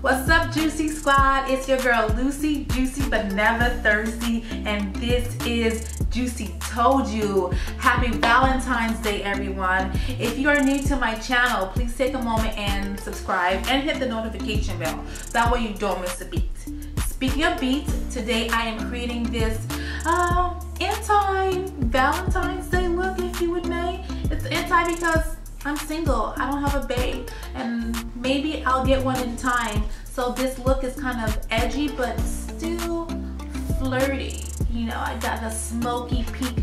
What's up, Juicy Squad? It's your girl Lucy, juicy but never thirsty, and this is Juici Told You. Happy Valentine's Day, everyone. If you are new to my channel, please take a moment and subscribe and hit the notification bell. That way you don't miss a beat. Speaking of beats, today I am creating this uh, anti-Valentine's Day look, if you would may. It's anti because I'm single, I don't have a babe, and maybe I'll get one in time. So this look is kind of edgy, but still flirty. You know, I got the smoky pink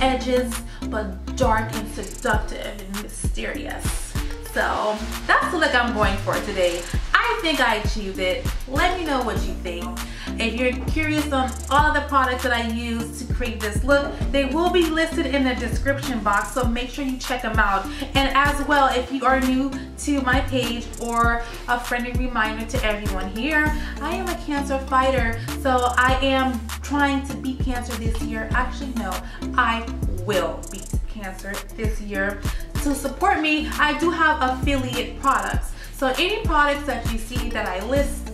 edges, but dark and seductive and mysterious. So that's the look I'm going for today. I think I achieved it. Let me know what you think. If you're curious on all the products that I use to create this look, they will be listed in the description box, so make sure you check them out. And as well, if you are new to my page or a friendly reminder to everyone here, I am a cancer fighter, so I am trying to beat cancer this year. Actually, no, I will beat cancer this year. To support me, I do have affiliate products. So any products that you see that I list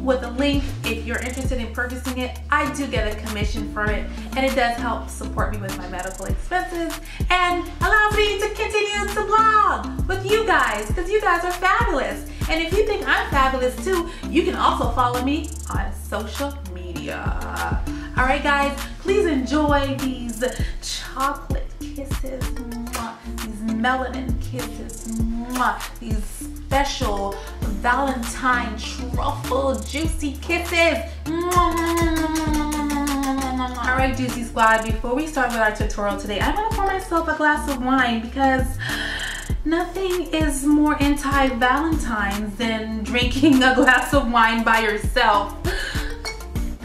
with a link if you're interested in purchasing it. I do get a commission from it and it does help support me with my medical expenses and allows me to continue to blog with you guys because you guys are fabulous. And if you think I'm fabulous too, you can also follow me on social media. All right, guys, please enjoy these chocolate kisses, these melanin kisses, these special Valentine truffle juicy kisses. All right, Juicy Squad, before we start with our tutorial today, I'm gonna pour myself a glass of wine because nothing is more anti-Valentine's than drinking a glass of wine by yourself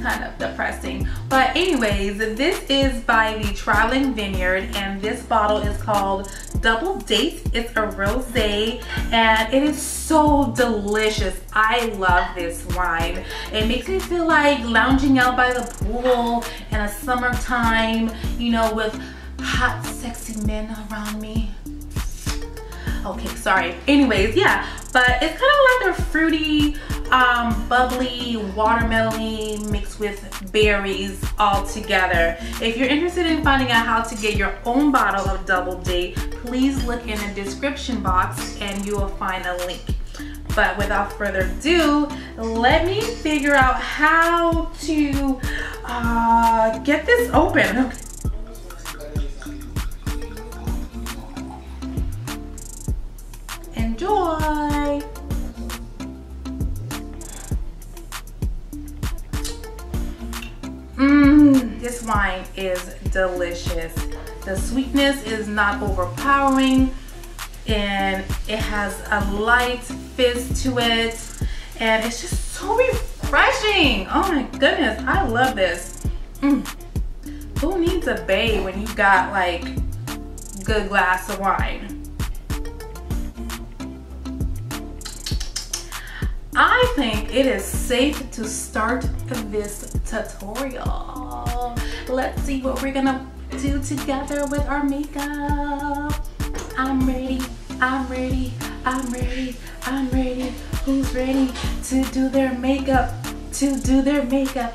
kind of depressing. But anyways, this is by the Traveling Vineyard and this bottle is called Double Date. It's a rosé and it is so delicious. I love this wine. It makes me feel like lounging out by the pool in a summertime, you know, with hot, sexy men around me. Okay, sorry. Anyways, yeah, but it's kind of like a fruity, um, bubbly, watermelon mixed with berries all together. If you're interested in finding out how to get your own bottle of Double Date, please look in the description box and you will find a link. But without further ado, let me figure out how to uh, get this open. Enjoy! This wine is delicious. The sweetness is not overpowering and it has a light fizz to it and it's just so refreshing. Oh my goodness, I love this. Mm. Who needs a bae when you got like good glass of wine? I think it is safe to start this tutorial. Let's see what we're gonna do together with our makeup. I'm ready, I'm ready, I'm ready, I'm ready. Who's ready to do their makeup, to do their makeup?